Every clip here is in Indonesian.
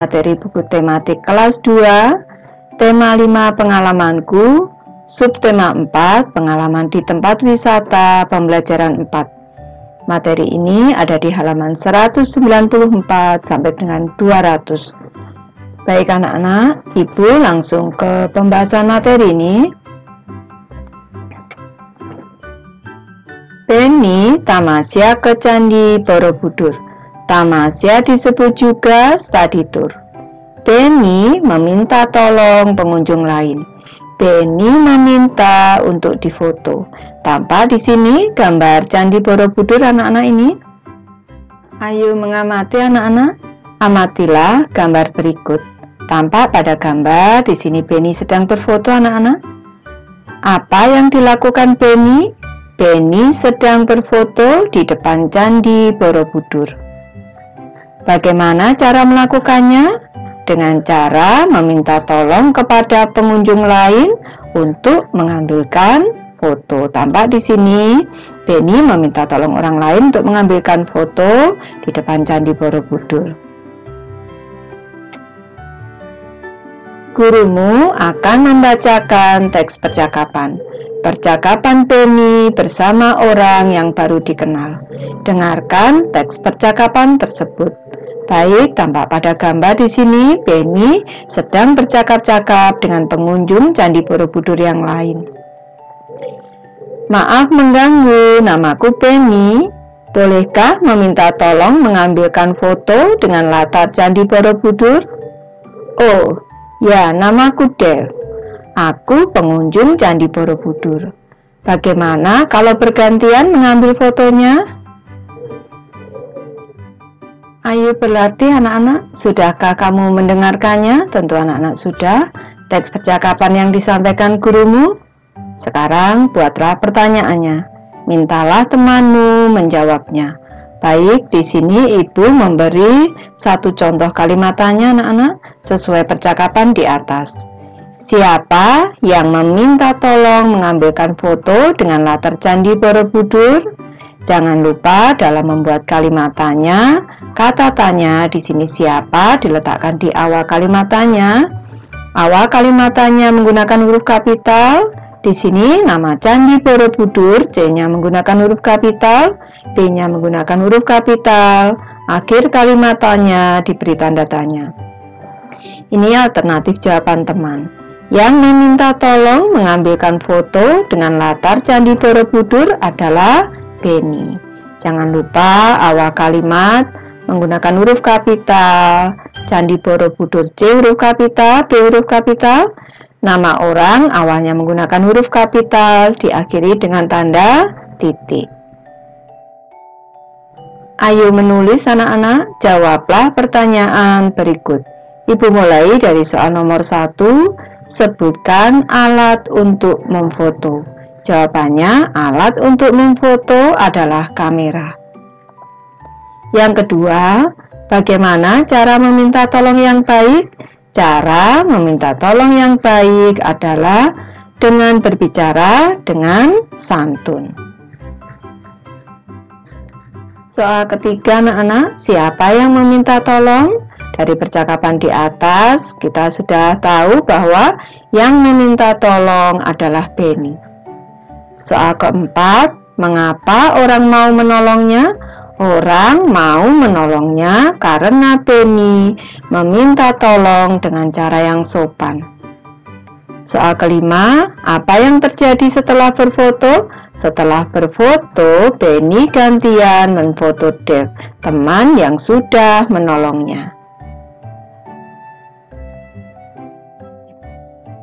materi buku tematik kelas 2, tema 5 pengalamanku, subtema 4 pengalaman di tempat wisata pembelajaran 4. Materi ini ada di halaman 194 sampai dengan 200. Baik anak-anak, Ibu langsung ke pembahasan materi ini. Penny tamasya ke Candi Borobudur. Tamasya disebut juga study tour. Benny meminta tolong pengunjung lain. Benny meminta untuk difoto. Tampak di sini gambar Candi Borobudur anak-anak ini. Ayo mengamati anak-anak. Amatilah gambar berikut. Tampak pada gambar di sini Benny sedang berfoto anak-anak. Apa yang dilakukan Benny? Benny sedang berfoto di depan Candi Borobudur. Bagaimana cara melakukannya? Dengan cara meminta tolong kepada pengunjung lain untuk mengambilkan foto. Tampak di sini, Benny meminta tolong orang lain untuk mengambilkan foto di depan Candi Borobudur. Gurumu akan membacakan teks percakapan. Percakapan Penny bersama orang yang baru dikenal. Dengarkan teks percakapan tersebut. Baik, tampak pada gambar di sini, Penny sedang bercakap-cakap dengan pengunjung Candi Borobudur yang lain. Maaf mengganggu, namaku Penny. Bolehkah meminta tolong mengambilkan foto dengan latar Candi Borobudur? Oh, ya, namaku Dev. Aku pengunjung Candi Borobudur. Bagaimana kalau bergantian mengambil fotonya? Ayo berlatih anak-anak. Sudahkah kamu mendengarkannya? Tentu anak-anak sudah. Teks percakapan yang disampaikan gurumu. Sekarang buatlah pertanyaannya. Mintalah temanmu menjawabnya. Baik, di sini ibu memberi satu contoh kalimat tanya anak-anak sesuai percakapan di atas. Siapa yang meminta tolong mengambilkan foto dengan latar Candi Borobudur? Jangan lupa dalam membuat kalimat tanya, kata tanya di sini siapa diletakkan di awal kalimat tanya. Awal kalimat tanya menggunakan huruf kapital. Di sini nama Candi Borobudur, C-nya menggunakan huruf kapital, B-nya menggunakan huruf kapital. Akhir kalimat tanya diberi tanda tanya. Ini alternatif jawaban teman yang meminta tolong mengambilkan foto dengan latar Candi Borobudur adalah Beni. Jangan lupa awal kalimat menggunakan huruf kapital. Candi Borobudur C huruf kapital, B huruf kapital. Nama orang awalnya menggunakan huruf kapital, diakhiri dengan tanda titik. Ayo menulis anak-anak, jawablah pertanyaan berikut. Ibu mulai dari soal nomor 1, sebutkan alat untuk memfoto. Jawabannya, alat untuk memfoto adalah kamera. Yang kedua, bagaimana cara meminta tolong yang baik? Cara meminta tolong yang baik adalah dengan berbicara dengan santun. Soal ketiga anak-anak, siapa yang meminta tolong? Dari percakapan di atas, kita sudah tahu bahwa yang meminta tolong adalah Benny. Soal keempat, mengapa orang mau menolongnya? Orang mau menolongnya karena Penny meminta tolong dengan cara yang sopan. Soal kelima, apa yang terjadi setelah berfoto? Setelah berfoto, Penny gantian memfoto Dev, teman yang sudah menolongnya.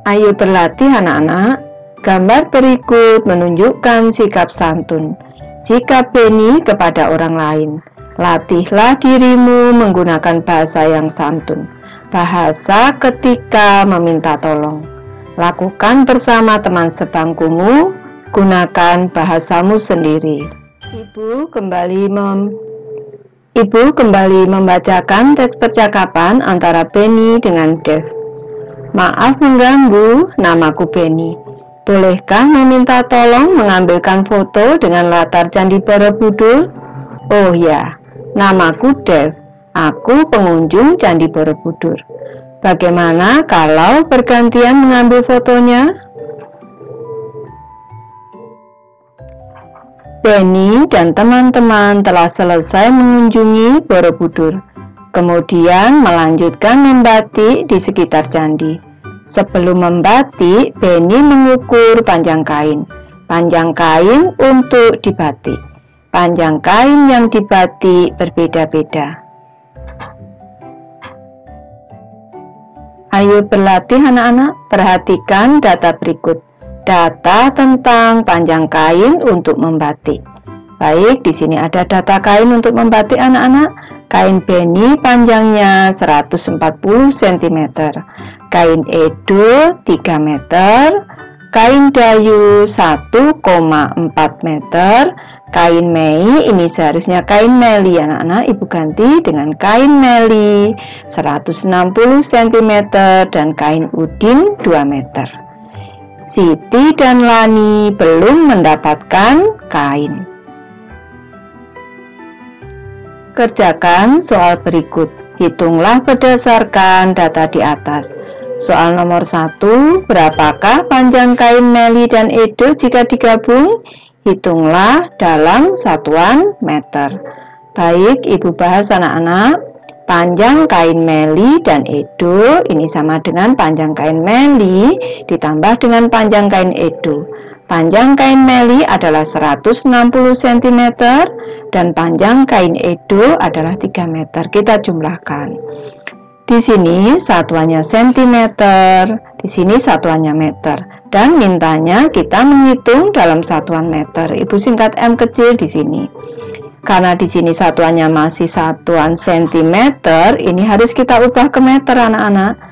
Ayo berlatih anak-anak Gambar berikut menunjukkan sikap santun, sikap Beni kepada orang lain. Latihlah dirimu menggunakan bahasa yang santun, bahasa ketika meminta tolong. Lakukan bersama teman sebangkumu, gunakan bahasamu sendiri. Ibu kembali mem Ibu kembali membacakan teks percakapan antara Benny dengan Dev. Maaf mengganggu, namaku Benny. Bolehkah meminta tolong mengambilkan foto dengan latar Candi Borobudur? Oh ya, namaku Dev. Aku pengunjung Candi Borobudur. Bagaimana kalau bergantian mengambil fotonya? Benny dan teman-teman telah selesai mengunjungi Borobudur, kemudian melanjutkan membatik di sekitar candi. Sebelum membatik, Benny mengukur panjang kain. Panjang kain untuk dibatik. Panjang kain yang dibatik berbeda-beda. Ayo berlatih anak-anak, perhatikan data berikut. Data tentang panjang kain untuk membatik. Baik, di sini ada data kain untuk membatik anak-anak. Kain beni panjangnya 140 cm, kain edo 3 meter, kain dayu 1,4 meter, kain mei ini seharusnya kain meli anak-anak. Ibu ganti dengan kain meli 160 cm dan kain udin 2 meter. Siti dan Lani belum mendapatkan kain. Kerjakan soal berikut. Hitunglah berdasarkan data di atas. Soal nomor 1, berapakah panjang kain meli dan edo jika digabung? Hitunglah dalam satuan meter. Baik, Ibu bahas anak-anak. Panjang kain meli dan edo ini sama dengan panjang kain meli ditambah dengan panjang kain edo. Panjang kain meli adalah 160 cm dan panjang kain edo adalah 3 meter. Kita jumlahkan. Di sini satuannya cm, di sini satuannya meter. Dan mintanya kita menghitung dalam satuan meter. Ibu singkat M kecil di sini. Karena di sini satuannya masih satuan cm, ini harus kita ubah ke meter anak-anak.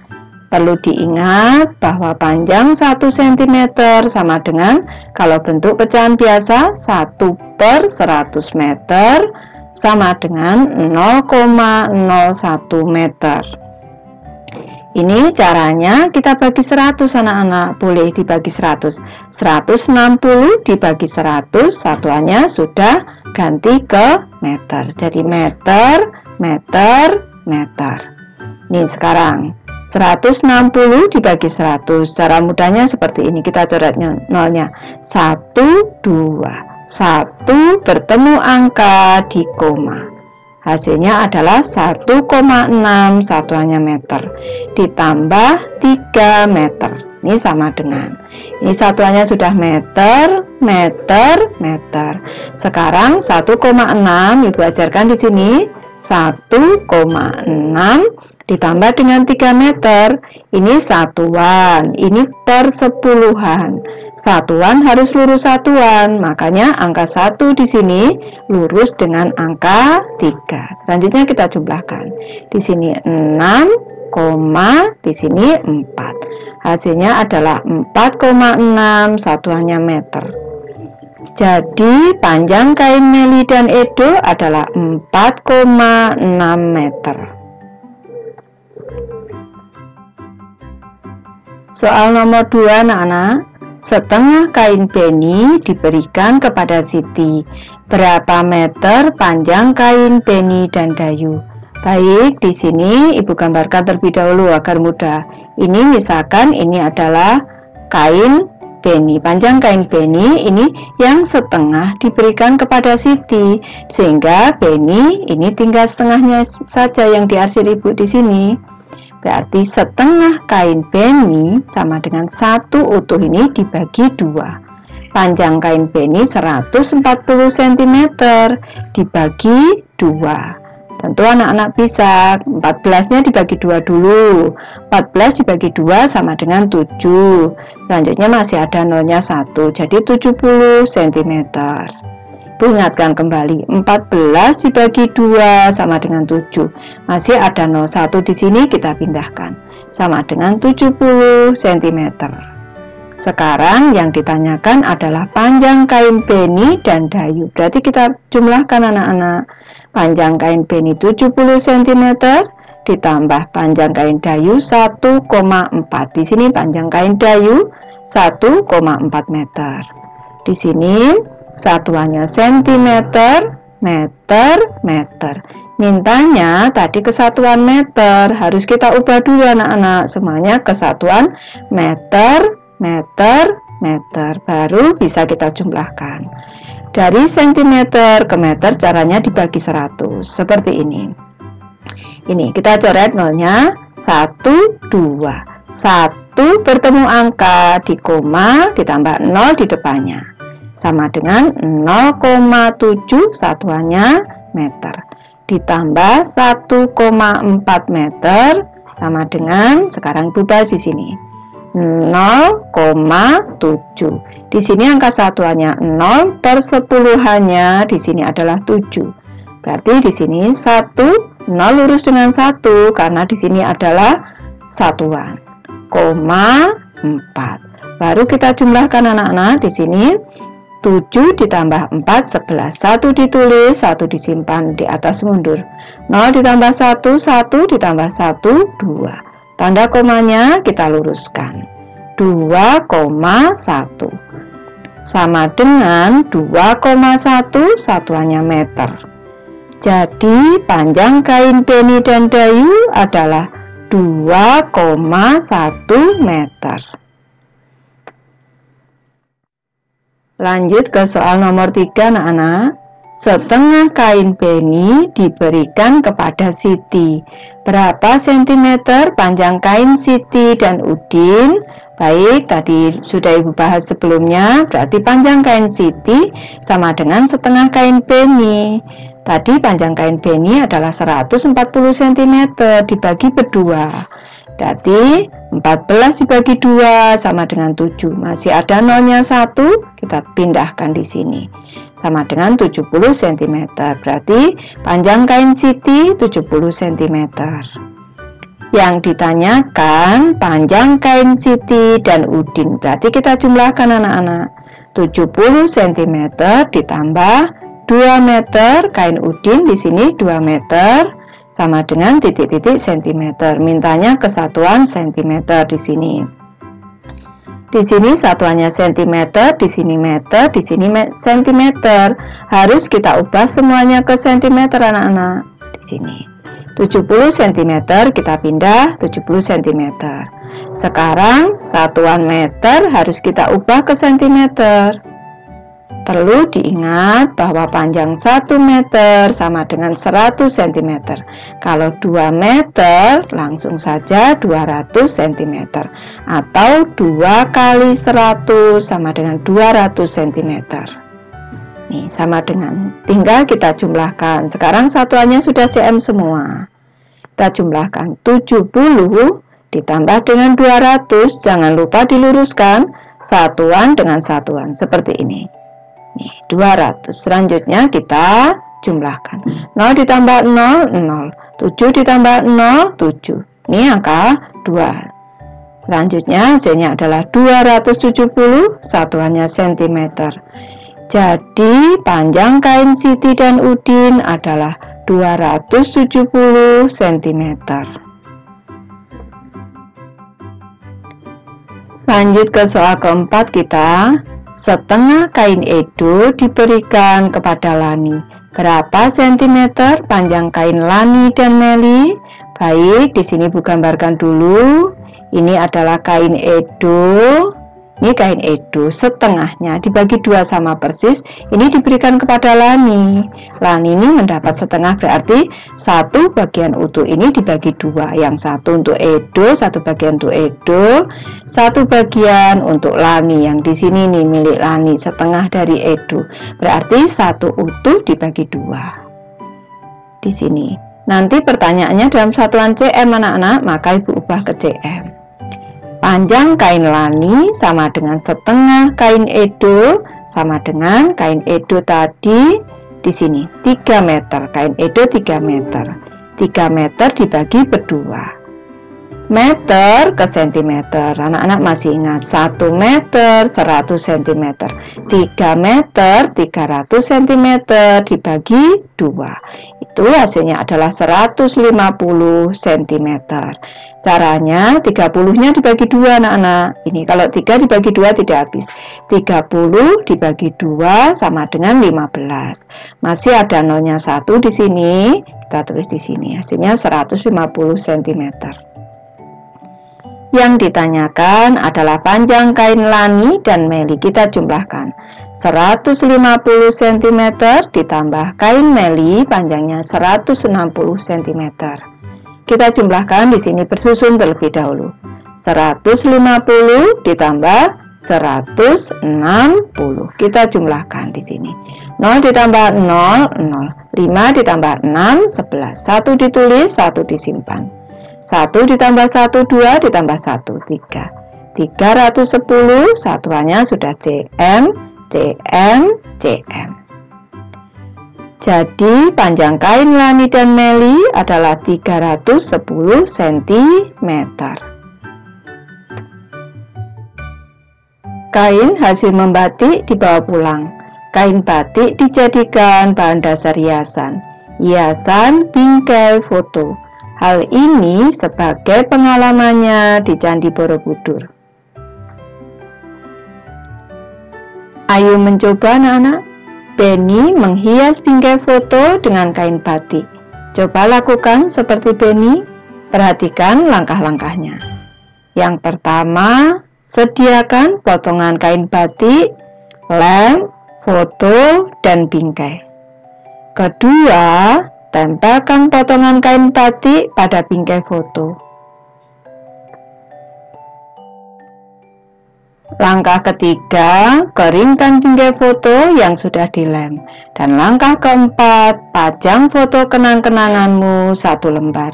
Perlu diingat bahwa panjang 1 cm sama dengan kalau bentuk pecahan biasa 1 per 100 meter sama dengan 0,01 meter. Ini caranya kita bagi 100 anak-anak, boleh dibagi 100. 160 dibagi 100, satuannya sudah ganti ke meter. Jadi meter, meter, meter. Ini sekarang 160 dibagi 100 Cara mudahnya seperti ini. Kita coretnya nolnya. 1, 2 1 bertemu angka di koma. Hasilnya adalah 1,6 satuannya meter. Ditambah 3 meter. Ini sama dengan. Ini satuannya sudah meter, meter, meter. Sekarang 1,6 Ibu ajarkan di sini. 1,6 ditambah dengan 3 meter. Ini satuan ini persepuluhan satuan harus lurus satuan makanya angka 1 di sini lurus dengan angka 3 selanjutnya kita jumlahkan. Di sini 6 koma di sini 4 hasilnya adalah 4,6 satuannya meter. Jadi panjang kain meli dan edo adalah 4,6 meter Soal nomor 2 anak-anak. Setengah kain beni diberikan kepada Siti. Berapa meter panjang kain beni dan dayu? Baik, di sini Ibu gambarkan terlebih dahulu agar mudah. Ini misalkan ini adalah kain beni Panjang kain beni ini yang setengah diberikan kepada Siti. Sehingga beni ini tinggal setengahnya saja yang diarsir Ibu di sini Berarti setengah kain beni sama dengan satu utuh ini dibagi dua. Panjang kain beni 140 cm dibagi dua. Tentu anak-anak bisa 14 nya dibagi dua dulu 14 dibagi dua sama dengan 7 Selanjutnya masih ada nolnya 1 Jadi 70 cm Ingatkan kembali. 14 dibagi 2 sama dengan 7 Masih ada 01 di sini kita pindahkan. Sama dengan 70 cm Sekarang yang ditanyakan adalah panjang kain beni dan dayu. Berarti kita jumlahkan anak-anak. Panjang kain beni 70 cm Ditambah panjang kain dayu 1,4 Di sini panjang kain dayu 1,4 meter. Di sini Satuannya cm, meter, meter. Mintanya tadi kesatuan meter, harus kita ubah dulu anak-anak. Semuanya kesatuan meter, meter, meter. Baru bisa kita jumlahkan. Dari sentimeter ke meter caranya dibagi 100. Seperti ini. Ini kita coret nolnya 1, 2. 1 bertemu angka di koma ditambah 0 di depannya. Sama dengan 0,7 satuannya meter. Ditambah 1,4 meter sama dengan sekarang berubah di sini. 0,7 di sini angka satuannya 0 per sepuluhannya di sini adalah 7 berarti di sini 1 0 lurus dengan 1 karena di sini adalah satuan. Koma 4 baru kita jumlahkan anak-anak di sini 7 ditambah 4, 11. 1 ditulis, 1 disimpan di atas mundur. 0 ditambah 1, 1 ditambah 1, 2. Tanda komanya kita luruskan. 2,1 sama dengan 2,1 satuannya meter. Jadi panjang kain Beni dan Dayu adalah 2,1 meter. Lanjut ke soal nomor 3 anak-anak. Setengah kain beni diberikan kepada Siti. Berapa sentimeter panjang kain Siti dan Udin? Baik, tadi sudah Ibu bahas sebelumnya, berarti panjang kain Siti sama dengan setengah kain beni. Tadi panjang kain beni adalah 140 cm dibagi berdua. Berarti 14 dibagi 2 sama dengan 7. Masih ada nolnya 1, kita pindahkan di sini. Sama dengan 70 cm. Berarti panjang kain siti 70 cm. Yang ditanyakan panjang kain siti dan udin. Berarti kita jumlahkan anak-anak. 70 cm ditambah 2 meter kain udin di sini 2 meter sama dengan titik-titik sentimeter. Mintanya kesatuan sentimeter di sini. Di sini satuannya sentimeter, di sini meter, di sini sentimeter. Harus kita ubah semuanya ke sentimeter anak-anak. Di sini. 70 cm kita pindah 70 cm. Sekarang satuan meter harus kita ubah ke sentimeter. Perlu diingat bahwa panjang 1 meter sama dengan 100 cm. Kalau 2 meter langsung saja 200 cm atau 2 kali 100 sama dengan 200 cm. Nih, sama dengan tinggal kita jumlahkan. Sekarang satuannya sudah cm semua. Kita jumlahkan 70 ditambah dengan 200, jangan lupa diluruskan satuan dengan satuan seperti ini. Nih, 200. Selanjutnya kita jumlahkan. 0 ditambah 0, 0. 7 ditambah 0, 7. Ini angka 2. Selanjutnya hasilnya adalah 270 satuannya cm. Jadi panjang kain Siti dan Udin adalah 270 cm. Lanjut ke soal keempat kita. Setengah kain edo diberikan kepada Lani. Berapa sentimeter panjang kain Lani dan Meli? Baik, di sini Bu gambarkan dulu. Ini adalah kain edo ini kain edo setengahnya dibagi dua sama persis. Ini diberikan kepada Lani. Lani ini mendapat setengah berarti satu bagian utuh ini dibagi dua. Yang satu untuk edo, satu bagian untuk edo, satu bagian untuk Lani. Yang di sini nih milik Lani setengah dari edo. Berarti satu utuh dibagi dua. Di sini. Nanti pertanyaannya dalam satuan CM anak-anak, maka ibu ubah ke CM. Panjang kain lani sama dengan setengah kain edo sama dengan kain edo tadi di sini 3 meter. Kain edo 3 meter. 3 meter dibagi berdua. Meter ke sentimeter. Anak-anak masih ingat 1 meter 100 cm. 3 meter 300 cm dibagi 2. Itu hasilnya adalah 150 cm. Caranya 30-nya dibagi dua anak-anak. Ini kalau 3 dibagi dua tidak habis. 30 dibagi dua sama dengan 15. Masih ada nolnya satu di sini. Kita tulis di sini hasilnya 150 cm. Yang ditanyakan adalah panjang kain lani dan meli. Kita jumlahkan. 150 cm ditambah kain meli panjangnya 160 cm. Kita jumlahkan di sini bersusun terlebih dahulu. 150 ditambah 160. Kita jumlahkan di sini. 0 ditambah 0, 0. 5 ditambah 6, 11. 1 ditulis, 1 disimpan. 1 ditambah 1, 2 ditambah 1, 3. 310, satuannya sudah cm, cm, cm. Jadi panjang kain lani dan meli adalah 310 cm. Kain hasil membatik dibawa pulang. Kain batik dijadikan bahan dasar hiasan. Hiasan bingkai foto. Hal ini sebagai pengalamannya di Candi Borobudur. Ayo mencoba anak-anak. Benny menghias bingkai foto dengan kain batik. Coba lakukan seperti Benny. Perhatikan langkah-langkahnya. Yang pertama, Sediakan potongan kain batik, lem, foto, dan bingkai. Kedua, tempelkan potongan kain batik pada bingkai foto. Langkah ketiga, keringkan bingkai foto yang sudah dilem. Dan langkah keempat, pajang foto kenang-kenanganmu satu lembar.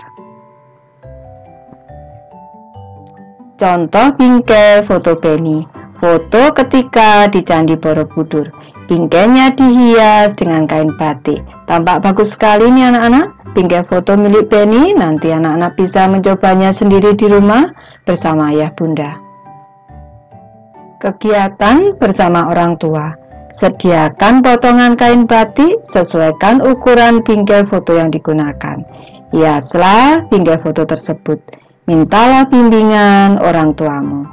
Contoh bingkai foto Beni. Foto ketika di Candi Borobudur. Bingkainya dihias dengan kain batik. Tampak bagus sekali nih anak-anak. Bingkai foto milik Beni nanti anak-anak bisa mencobanya sendiri di rumah bersama ayah bunda. Kegiatan bersama orang tua. Sediakan potongan kain batik, sesuaikan ukuran bingkai foto yang digunakan. Hiaslah bingkai foto tersebut mintalah bimbingan orang tuamu.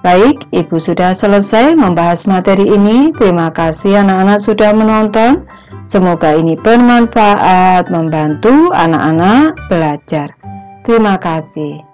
Baik, Ibu sudah selesai membahas materi ini. Terima kasih anak-anak sudah menonton. Semoga ini bermanfaat membantu anak-anak belajar. Terima kasih.